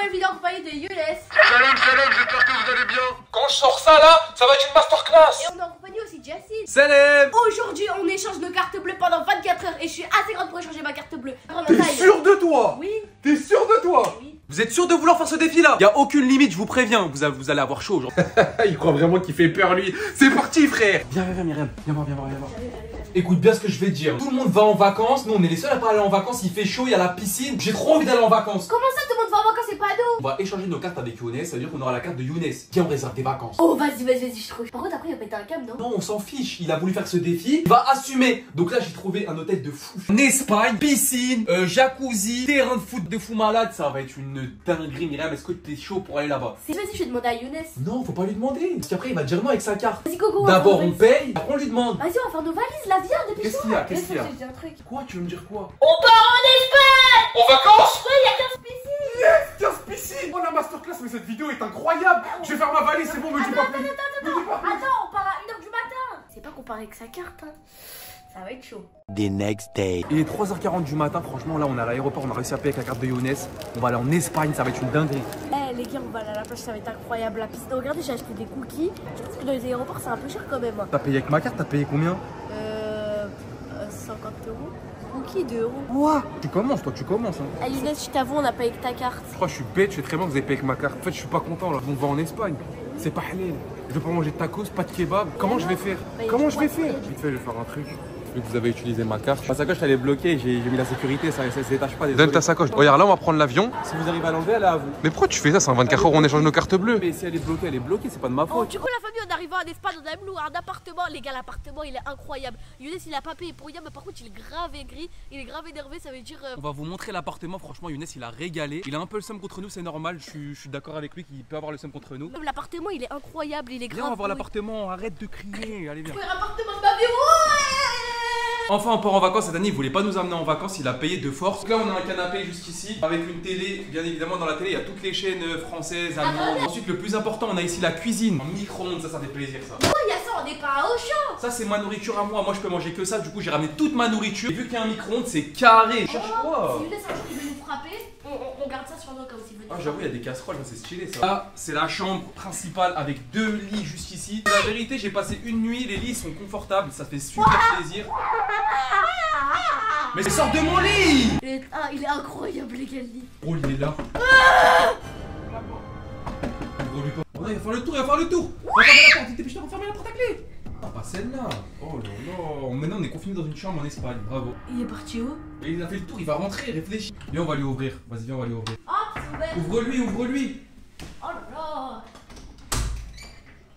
nouvelle vidéo en compagnie de Younes. Salam, salam, j'espère que vous allez bien. Quand je sors ça là, ça va être une masterclass. Et on est en compagnie aussi de Jacine. Salam Aujourd'hui, on échange nos cartes bleues pendant 24 heures et je suis assez grande pour échanger ma carte bleue. T'es sûr de toi Oui, T'es sûr de toi oui. Vous êtes sûr de vouloir faire ce défi là Y a aucune limite, je vous préviens, vous, a- vous allez avoir chaud aujourd'hui. Il croit vraiment qu'il fait peur lui. C'est parti frère Viens, viens, viens Myriam, viens voir, viens voir, viens voir. Écoute bien ce que je vais te dire. Tout le monde va en vacances, nous on est les seuls à pas aller en vacances, il fait chaud, il y a la piscine. J'ai trop envie d'aller en vacances. Comment ça, tout le monde va en vacances et pas nous On va échanger nos cartes avec Younes, ça veut dire qu'on aura la carte de Younes. Viens, on réserve des vacances. Oh, vas-y, vas-y, vas-y, je trouve. Par contre, après, il va péter un câble, non Non, on s'en fiche. Il a voulu faire ce défi. Il va assumer. Donc là, j'ai trouvé un hôtel de fou. En Espagne, piscine, euh, jacuzzi, terrain de foot de fou malade. Ça va être une dinguerie, Myriam. Est-ce que t'es chaud pour aller là-bas Si, vas-y, je vais demander à Younes. Non, faut pas lui demander. Parce qu'après, il va dire non avec sa carte. Vas-y, Coco. D'abord, on paye. Après, on lui demande. Vas-y, on va faire nos valises, là, depuis Qu'est-ce qu'il y a Qu'est-ce qu'il y a J'ai un truc. Quoi Tu veux me dire quoi On part en Espagne En vacances Ouais, il y a 15 piscines 15 piscines Oh la masterclass, mais cette vidéo est incroyable. Je vais faire ma valise, c'est bon, me dis pas plus. Attends, on part à 1h du matin C'est pas comparé avec sa carte, hein. Ça va être chaud. the next day. Il est 3h40 du matin, franchement là on est à l'aéroport, on a réussi à payer avec la carte de Younes. On va aller en Espagne, ça va être une dinguerie. Eh les gars, on va aller à la plage, ça va être incroyable. La piste, regardez, j'ai acheté des cookies. Je pense que dans les aéroports, c'est un peu cher quand même. T'as payé avec ma carte, t'as payé combien? Euh. Euh, 50 euros. Cookies 2 euros. Quoi Tu commences, toi tu commences. Hein. Ah je t'avoue, on n'a pas avec ta carte. Je crois que je suis bête, je sais très bien que vous avez payé avec ma carte. En fait, je suis pas content là. On va en Espagne. C'est pas halal. Je vais pas manger de tacos, pas de kebab. Comment je vais faire Bah, Comment je vais faire. Vite fait, je vais faire un truc. Vu que vous avez utilisé ma carte. Ma sacoche elle est bloquée, j'ai mis la sécurité, ça, ça se détache pas. Donne ta sacoche. Regarde là, on va prendre l'avion. Si vous arrivez à l'enlever, elle est à vous. Mais pourquoi tu fais ça C'est en 24 heures, on échange nos cartes bleues? Mais si elle est bloquée, elle est bloquée, c'est pas de ma Oh, faute. du coup, la famille, on arrive en Espagne, on a même loué un appartement. Les gars, l'appartement, il est incroyable. Younes, il a pas payé pour rien, mais par contre, il est grave aigri. Il est grave énervé, ça veut dire. euh, On va vous montrer l'appartement. Franchement, Younes, il a régalé. Il a un peu le seum contre nous, c'est normal. Je suis, d'accord avec lui qu'il peut avoir le seum contre nous. L'appartement, il est incroyable, il est grave. Viens, on va voir l'appartement. Arrête de crier. Allez, viens. De ma vie, ouais Enfin, on part en vacances cette année. Il voulait pas nous amener en vacances. Il a payé de force. Donc là, on a un canapé jusqu'ici avec une télé. Bien évidemment, dans la télé, il y a toutes les chaînes françaises, allemandes. Ensuite, le plus important, on a ici la cuisine. Un micro-ondes, ça, ça fait plaisir, ça. Oh, il y a ça, on n'est pas à Auchan Ça, c'est ma nourriture à moi. Moi, je peux manger que ça. Du coup, j'ai ramené toute ma nourriture. Et vu qu'il y a un micro-ondes, c'est carré. Cherche quoi? Si Younes, un jour, il veut nous frapper, on, Ah j'avoue il y a des casseroles, c'est stylé ça. Là c'est la chambre principale avec deux lits jusqu'ici. La vérité j'ai passé une nuit, les lits sont confortables, ça fait super plaisir. Mais sors de mon lit Il est, ah, il est incroyable, les gars, le lit. Oh il est là. Pas. Oh, il va faire le tour, il va faire le tour Refermez la porte, refermer la porte à clé Ah pas celle-là Oh là là Maintenant on est confiné dans une chambre en Espagne, bravo. Il est parti où? Et il a fait le tour, il va rentrer, réfléchis. Viens on va lui ouvrir, vas-y viens on va lui ouvrir. Ah, Ouvre-lui, ouvre-lui Oh là là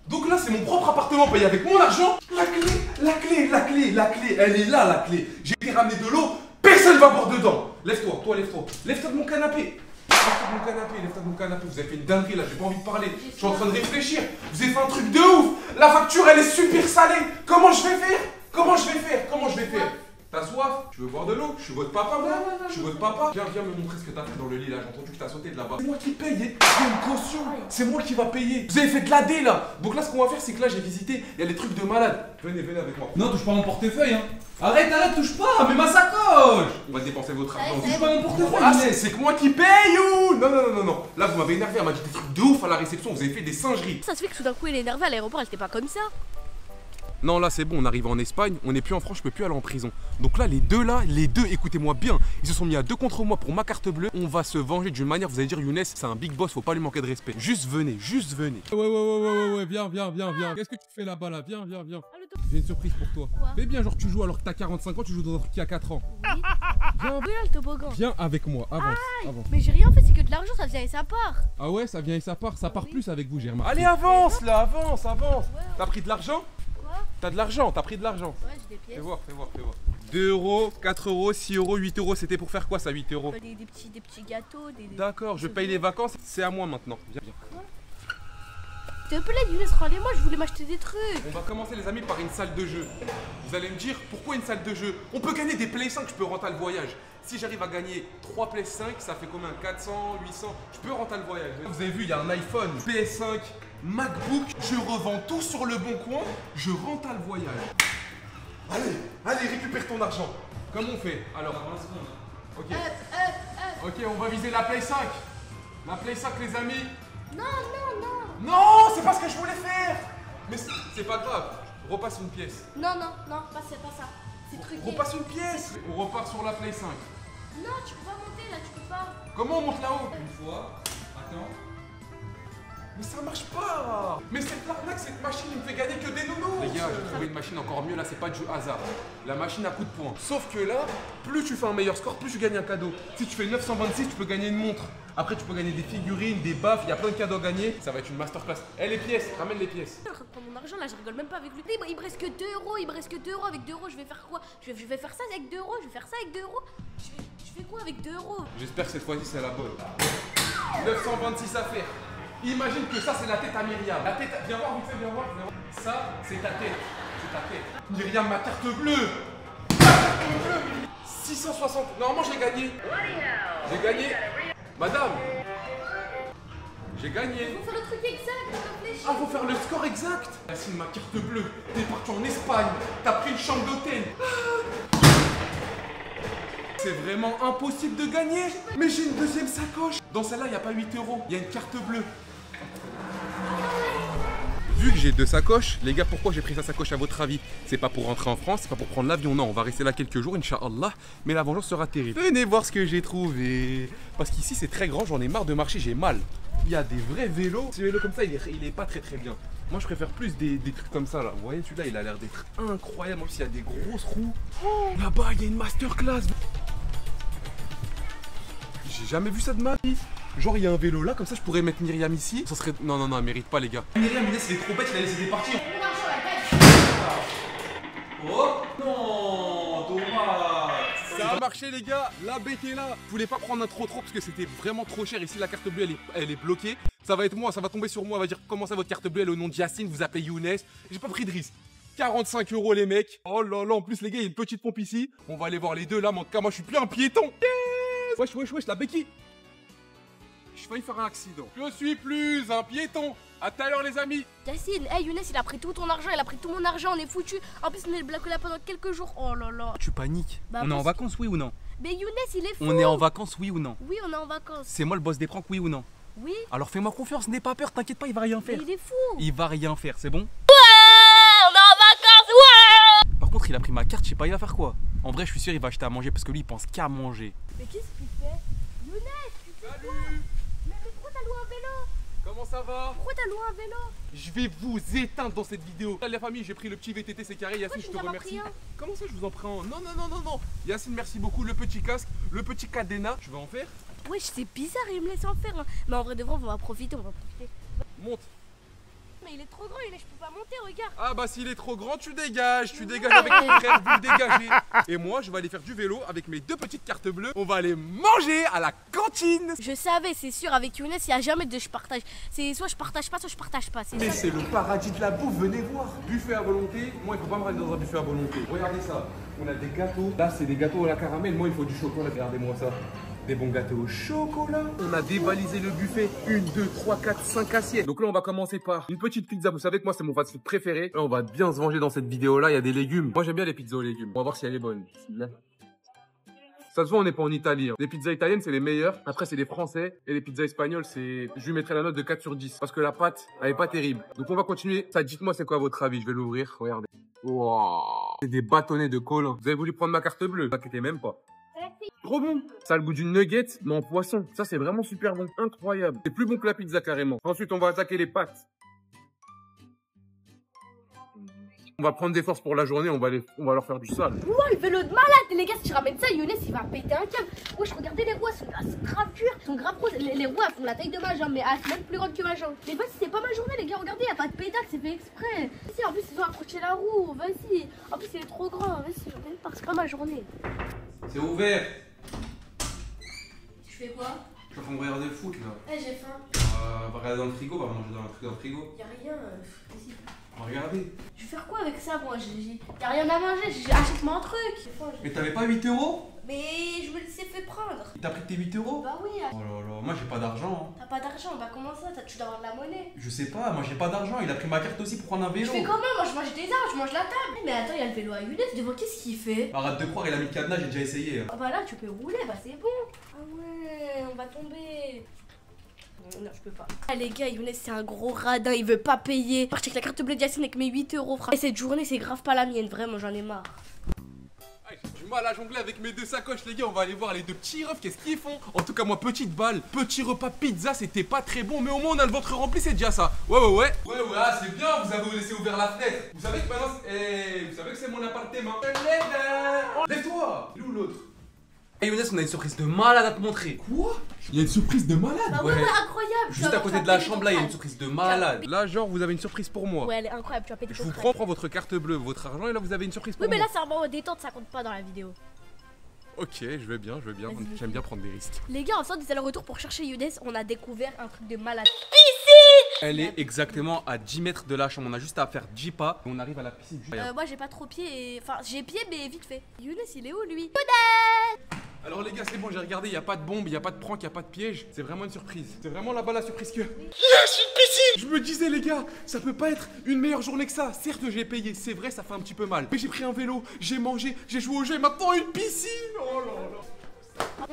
Donc là, c'est mon propre appartement payé avec mon argent. La clé, la clé, la clé, la clé, elle est là, la clé. J'ai été ramener de l'eau, personne va boire dedans. Lève-toi, toi, lève-toi. Lève-toi de mon canapé. Lève-toi de mon canapé, lève-toi de mon canapé. Vous avez fait une dinguerie là, j'ai pas envie de parler. Je suis en train de réfléchir. Vous avez fait un truc de ouf. La facture, elle est super salée. Comment je vais faire? Comment je vais faire? Comment je vais faire? T'as soif Tu veux boire de l'eau Je suis votre papa, moi Je suis votre papa Viens, viens me montrer ce que t'as fait dans le lit là. J'ai entendu que t'as sauté de là-bas. C'est moi qui paye. Il y a une caution. C'est moi qui va payer. Vous avez fait de la D là. Donc là, ce qu'on va faire, c'est que là, j'ai visité. Il y a des trucs de malade. Venez, venez avec moi. Non, touche pas mon portefeuille, hein. Arrête, arrête, touche pas. Mais ma sacoche. On va dépenser votre argent. Touche pas mon portefeuille. Ah, c'est que moi qui paye ou? Non, non, non, non, non. Là, vous m'avez énervé. Elle m'a dit des trucs de ouf à la réception. Vous avez fait des singeries. Ça se fait que tout d'un coup, il est énervé à l'aéroport, elle était pas comme ça. Non, là c'est bon, on arrive en Espagne, on n'est plus en France, je peux plus aller en prison. Donc là, les deux là, les deux, écoutez-moi bien, ils se sont mis à deux contre moi pour ma carte bleue. On va se venger d'une manière, vous allez dire Younes, c'est un big boss, faut pas lui manquer de respect. Juste venez, juste venez. Ouais, ouais, ouais, ouais, ouais, ouais, viens, viens, viens, viens. Qu'est-ce que tu fais là-bas, là? Viens, viens, viens. Ah. J'ai une surprise pour toi. Quoi? Fais bien, genre tu joues alors que t'as 45 ans, tu joues dans un truc qui a 4 ans. Oui. Viens, le toboggan. viens avec moi, avance, avance. Mais j'ai rien fait, c'est que de l'argent, ça vient et ça part. Ah ouais, ça vient et ça part, ça part Oui. plus avec vous, j'ai remarqué. Allez, avance là, avance, avance. Ouais. T'as pris de l'argent? T'as de l'argent, t'as pris de l'argent. Ouais, j'ai des Fais pièces. voir, fais voir, fais voir. 2 euros, 4 euros, 6 euros, 8 euros, c'était pour faire quoi ça 8 euros Des, des petits, des petits gâteaux, des- D'accord, je paye les vacances, c'est à moi maintenant. Viens, viens. S'il te plaît, Younes, rends-les-moi, je voulais m'acheter des trucs. On va commencer les amis par une salle de jeu. Vous allez me dire pourquoi une salle de jeu? On peut gagner des Play 5, je peux rentrer le voyage. Si j'arrive à gagner 3 Play 5, ça fait combien? 400, 800 Je peux rentrer le voyage. Vous avez vu, il y a un iPhone, PS5, MacBook. Je revends tout sur le bon coin. Je rentre le voyage. Allez, allez, récupère ton argent. Comment on fait? Alors, 20 secondes. Ok. Ok, on va viser la Play 5. La Play 5, les amis. Non, non, non. Non, c'est pas ce que je voulais faire. Mais c'est- pas grave. Repasse une pièce. Non, non, non, c'est pas ça. C'est truqué. Repasse une pièce. On repart sur la Play 5. Non, tu peux pas monter là, tu peux pas. Comment on monte là-haut? Une fois. Attends. Mais ça marche pas Mais cette l'arnaque, cette machine, il me fait gagner que des nounous Les gars, j'ai trouvé une machine encore mieux, là, c'est pas du hasard. La machine à coup de poing. Sauf que là, plus tu fais un meilleur score, plus tu gagnes un cadeau. Si tu fais 926, tu peux gagner une montre. Après, tu peux gagner des figurines, des baffes, il y a plein de cadeaux à gagner. Ça va être une masterclass. Eh, les pièces, ramène les pièces. Je prendre mon argent là, je rigole même pas avec lui. Il me reste que 2 euros, il me reste que 2 euros. Avec 2 euros, je vais faire quoi? Je vais, je vais faire ça avec 2 euros, je vais faire ça avec 2 euros? Je fais, je fais quoi avec 2 euros? J'espère que cette fois-ci, c'est la bonne. 926 à faire. Imagine que ça, c'est la tête à Myriam. La tête, viens voir, vite fait, viens voir, viens voir. Ça, c'est ta tête. C'est ta tête. Myriam, ma carte bleue. Ma carte bleue. 660. Normalement, j'ai gagné. J'ai gagné. Madame. J'ai gagné. Faut faire le truc exact, réfléchis. Ah, faut faire le score exact. Yacine, ma carte bleue. T'es parti en Espagne. T'as pris une chambre d'hôtel. Ah. C'est vraiment impossible de gagner. Mais j'ai une deuxième sacoche. Dans celle-là, il n'y a pas 8 euros. Il y a une carte bleue. Vu que j'ai deux sacoches, les gars, pourquoi j'ai pris sa sacoche à votre avis? C'est pas pour rentrer en France, c'est pas pour prendre l'avion, non, on va rester là quelques jours, Inch'Allah, mais la vengeance sera terrible. Venez voir ce que j'ai trouvé. Parce qu'ici c'est très grand, j'en ai marre de marcher, j'ai mal. Il y a des vrais vélos. Ce vélo comme ça, il est, pas très très bien. Moi je préfère plus des, des trucs comme ça là. Vous voyez celui-là, il a l'air d'être incroyable. En plus, il y a des grosses roues. Oh, Là-bas, il y a une masterclass. J'ai jamais vu ça de ma vie. Genre, il y a un vélo là, comme ça, je pourrais mettre Myriam ici. Ça serait. Non, non, non, elle mérite pas, les gars. Myriam, Inès, il est trop bête, il a laissé des parties. Oh non, Thomas Ça a marché les gars, la bête est là Je voulais pas prendre un trop trop parce que c'était vraiment trop cher. Ici la carte bleue elle est, elle est bloquée. Ça va être moi, ça va tomber sur moi, on va dire comment ça votre carte bleue elle est au nom de Yacine, vous appelez Younes. J'ai pas pris de risque. 45 euros les mecs. Oh là là, en plus les gars, il y a une petite pompe ici. On va aller voir les deux là, mais en tout cas moi je suis plus un piéton. Yes wesh wesh wesh, la béquille. J'ai failli faire un accident. Je suis plus un piéton. À tout à l'heure les amis. Yacine, hey Younes, il a pris tout ton argent, il a pris tout mon argent, on est foutu. En plus, on est bloqué là pendant quelques jours. Oh là là. Tu paniques. Bah, on est en vacances, oui ou non? Mais Younes, il est fou. On est en vacances, oui ou non? Oui, on est en vacances. C'est moi le boss des pranks, oui ou non? Oui, Alors fais-moi confiance, n'aie pas peur, t'inquiète pas, il va rien mais faire. il est fou. Il va rien faire, c'est bon? Ouais, on est en vacances, ouais. Par contre, il a pris ma carte, je sais pas, il va faire quoi? En vrai, je suis sûr, il va acheter à manger parce que lui, il pense qu'à manger. Mais qu'est-ce qu'il fait? Younes, tu fais quoi? Salut mais, mais pourquoi t'as loué un vélo Comment ça va Pourquoi t'as loué un vélo Je vais vous éteindre dans cette vidéo. La famille, j'ai pris le petit VTT, c'est carré. Yacine, je te remercie. Comment ça, je vous en prends un Non, non, non, non, non. Yacine, merci beaucoup. Le petit casque, le petit cadenas. Je vais en faire. Wesh, c'est bizarre, il me laisse en faire. hein. Mais en vrai de vrai, on va profiter, on va profiter. Monte. Mais il est trop grand, je peux pas monter, regarde. Ah bah s'il est trop grand, tu dégages. Tu dégages avec mon frère, vous le dégagez. Et moi, je vais aller faire du vélo avec mes deux petites cartes bleues. On va aller manger à la cantine. Je savais, c'est sûr, avec Younes, il n'y a jamais de je partage. C'est soit je partage pas, soit je partage pas. C'est Mais c'est le paradis de la bouffe, venez voir. Buffet à volonté, moi il faut pas me rendre dans un buffet à volonté. Regardez ça, on a des gâteaux. Là c'est des gâteaux à la caramel, moi il faut du chocolat, regardez-moi ça. Des bons gâteaux au chocolat. On a dévalisé le buffet. Une, deux, trois, quatre, cinq assiettes. Donc là on va commencer par une petite pizza. Vous savez que moi c'est mon fast-food préféré. Là on va bien se venger dans cette vidéo là. Il y a des légumes. Moi j'aime bien les pizzas aux légumes. On va voir si elle est bonne. Ça se voit, on n'est pas en Italie. hein. Les pizzas italiennes, c'est les meilleures. Après, c'est les français. Et les pizzas espagnoles, c'est. Je lui mettrai la note de 4 sur 10. Parce que la pâte, elle est pas terrible. Donc, on va continuer. Ça, dites-moi, c'est quoi votre avis? Je vais l'ouvrir. Regardez. Wow. C'est des bâtonnets de cola. Vous avez voulu prendre ma carte bleue? Ne inquiétez même pas. Trop bon Ça a le goût d'une nugget, mais en poisson. Ça, c'est vraiment super bon. Incroyable. C'est plus bon que la pizza, carrément. Ensuite, on va attaquer les pâtes. On va prendre des forces pour la journée, on va, les... on va leur faire du sale. Ouah, le vélo de malade Les gars, si tu ramènes ça, Younes, il va péter un câble. Wesh, regardez les roues, elles sont, grave dures. Elles sont grave grosses. Les, les roues, elles font la taille de ma jambe, mais elles sont même plus grandes que ma jambe. Mais vas-y, c'est pas ma journée, les gars, regardez, y a pas de pédale, c'est fait exprès. Si, en plus, ils ont accroché la roue, vas-y. En plus, il est trop grand, vas-y, j'en ai pas, c'est pas ma journée. C'est ouvert. Tu fais quoi? Je suis en train de regarder le foot, là. Eh, j'ai faim. Euh, on va regarder dans le frigo, on va manger dans le, dans le frigo. Y'a rien, euh, vas-y. On va regarder. Je vais faire quoi avec ça, moi Y'a rien à manger, j'ai- achète-moi un truc. Je- Mais t'avais pas 8 euros? Mais je me laissais fait prendre. T'as pris tes 8 euros? Bah oui, Oh là là, moi j'ai pas d'argent. hein. t'as pas d'argent, bah comment ça? T'as- Tu dois avoir de la monnaie. Je sais pas, moi j'ai pas d'argent. Il a pris ma carte aussi pour prendre un Je vélo. fais comment? Moi je mange des arbres, je mange la table. Mais attends, il y a le vélo à Younes, devant qu'est-ce qu'il fait? Arrête de croire, il a mis le cadenas, j'ai déjà essayé. hein. Ah bah là tu peux rouler, bah c'est bon. Ouais, on va tomber. Non, je peux pas. Ah, les gars, Younes, c'est un gros radin, il veut pas payer. Je avec la carte bleue de Yacine avec mes 8 euros, frère. Et cette journée, c'est grave pas la mienne, vraiment, j'en ai marre. J'ai du mal à jongler avec mes deux sacoches, les gars. On va aller voir les deux petits refs, qu'est-ce qu'ils font? En tout cas, moi, petite balle, petit repas pizza, c'était pas très bon, mais au moins on a le ventre rempli, c'est déjà ça. Ouais, ouais, ouais. Ouais, ouais, ah, c'est bien, vous avez laissé ouvert la fenêtre. Vous savez que maintenant, eh, vous savez que c'est mon appartement. Lève, Lève-toi. Où l'autre? Hey Younes, on a une surprise de malade à te montrer. Quoi? Il y a une surprise de malade. Bah ouais, incroyable. Juste à côté de la chambre là, il y a une surprise de malade. Là, genre, vous avez une surprise pour moi. Ouais, elle est incroyable, tu vas péter Je vous prends, prends votre carte bleue, votre argent, et là, vous avez une surprise pour Oui, mais moi. là, c'est un moment détente, ça compte pas dans la vidéo. Ok, je vais bien, je vais bien. J'aime bien prendre des risques. Les gars, en faisant des allers-retours pour chercher Younes, on a découvert un truc de malade. Elle est exactement à 10 mètres de la chambre. On a juste à faire 10 pas. On arrive à la piscine. Euh, moi, j'ai pas trop pied et. Enfin, j'ai pied, mais vite fait. Younes, il est où lui? Alors les gars, c'est bon, j'ai regardé, il y a pas de bombe, il y a pas de prank, il y a pas de piège. C'est vraiment une surprise. C'est vraiment là-bas la surprise que. Yes, une piscine Je me disais les gars, ça peut pas être une meilleure journée que ça. Certes, j'ai payé, c'est vrai, ça fait un petit peu mal. Mais j'ai pris un vélo, j'ai mangé, j'ai joué au jeu et maintenant une piscine. Oh là là.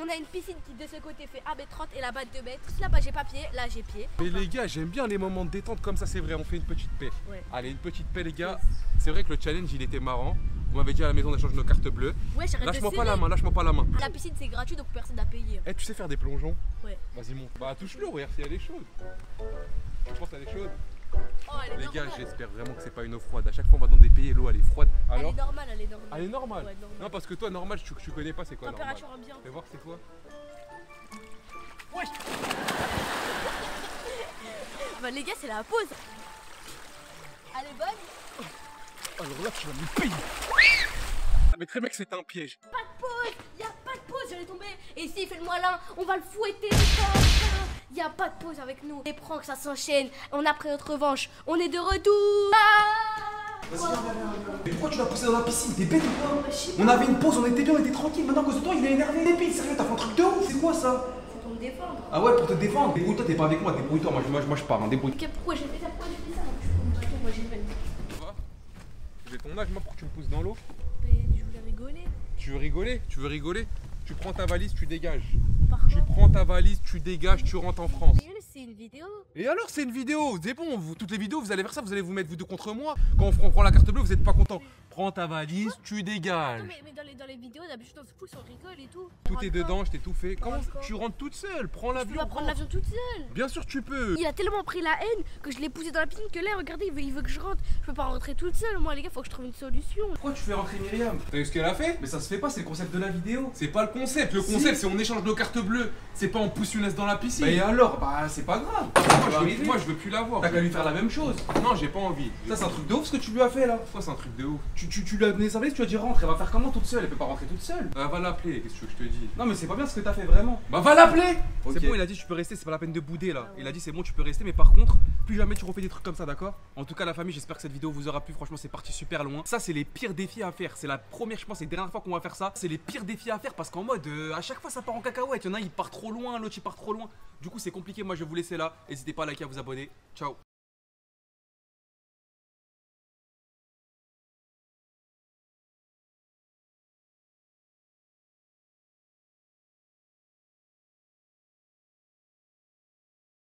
On a une piscine qui de ce côté fait 1m30 et là-bas 2 mètres. Là-bas, j'ai pas pied, là, j'ai pied. Mais les gars, j'aime bien les moments de détente comme ça, c'est vrai, on fait une petite paix. Ouais. Allez, une petite paix les gars. C'est vrai que le challenge, il était marrant. Vous m'avez dit à la maison d'échange nos cartes bleues. Ouais, Lâche-moi pas la main, lâche-moi pas la main. La piscine, c'est gratuit, donc personne n'a payé. Eh, tu sais faire des plongeons Ouais. Vas-y, monte. Bah, touche-le, regarde si elle est chaude. Je pense qu'elle est chaude. Oh, elle Les gars, j'espère vraiment que c'est pas une eau froide. À chaque fois, on va dans des pays et l'eau, elle est froide. Elle Alors est normale, elle est normale. Elle est normale. Ouais, normale. Non, parce que toi, normal, tu, tu connais pas c'est quoi. Température ambiante. Fais voir, c'est quoi Bah, les gars, c'est la pause. Elle est bonne Alors là, tu vas me payer. Ah, mais très mec, c'est un piège. Pas de pause Y'a pas de pause, j'allais tomber Et s'il fait le malin, on va le fouetter putain. Y a pas de pause avec nous Les pranks, ça s'enchaîne On a pris notre revanche On est de retour Mais pourquoi tu l'as poussé dans la piscine? T'es bête ou quoi? On avait une pause, on était bien, on était tranquille. Maintenant, à cause de toi, il est énervé. Débile, sérieux, t'as fait un truc de ouf. C'est quoi ça? Faut qu'on me défendre Ah ouais, pour te défendre. Débrouille-toi, t'es pas avec moi, débrouille-toi. Moi, je- moi, moi, je pars, hein, débrouille. Ok, pourquoi j'ai fait ça? Pourquoi j'ai fait ça? Moi j'ai fait Tu J'ai ton âge, moi, pour que tu me pousses dans l'eau. Mais je voulais rigoler Tu veux rigoler? Tu veux rigoler? Tu prends ta valise, tu dégages. Par Tu prends ta valise, tu dégages, tu rentres en France. C'est une vidéo Et alors, c'est une vidéo, c'est bon, vous, toutes les vidéos, vous allez faire ça, vous allez vous mettre vous deux contre moi. Quand on, on prend la carte bleue, vous êtes pas content. Prends ta valise, tu dégages. Mais, mais dans, les, dans les vidéos d'habitude on se pousse, on rigole et tout Tout est dedans, je t'ai tout fait. Comment tu rentres toute seule? Prends l'avion. pas prendre rentre. l'avion toute seule Bien sûr, tu peux. Il a tellement pris la haine que je l'ai poussé dans la piscine que là, regardez, il veut, il veut que je rentre. Je peux pas rentrer toute seule, moi, les gars, faut que je trouve une solution. Pourquoi tu fais rentrer Myriam? T'as vu ce qu'elle a fait? Mais ça se fait pas, c'est le concept de la vidéo. C'est pas le concept. Le concept, c'est on échange nos cartes bleues. C'est pas on pousse Younes dans la piscine. Mais alors? Bah, c'est pas grave. moi, je veux, arriver. moi, je veux plus la voir. T'as qu'à lui faire la même chose. Non, j'ai pas envie. Ça, c'est un truc de ouf ce que tu lui as fait là. C'est un truc de ouf. Tu, tu, tu lui as donné sa valise, tu lui as dit rentre, elle va faire comment toute seule? Elle peut pas rentrer toute seule. Euh, va l'appeler, qu'est-ce que tu veux que je te dis? Non, mais c'est pas bien ce que t'as fait vraiment. Bah, va l'appeler. C'est bon, il a dit tu peux rester, c'est pas la peine de bouder là. Il a dit c'est bon, tu peux rester, mais par contre, plus jamais tu refais des trucs comme ça, d'accord? En tout cas, la famille, j'espère que cette vidéo vous aura plu. Franchement, c'est parti super loin. Ça, c'est les pires défis à faire. C'est la première, je pense, c'est la dernière fois qu'on va faire ça. C'est les pires défis à faire parce qu'en mode, euh, à chaque fois, ça part en cacahuète. Il y en a, il part trop loin, l'autre, il part trop loin. Du coup, c'est compliqué. Moi, je vais vous laisser là. N'hésitez pas à liker, à vous abonner. Ciao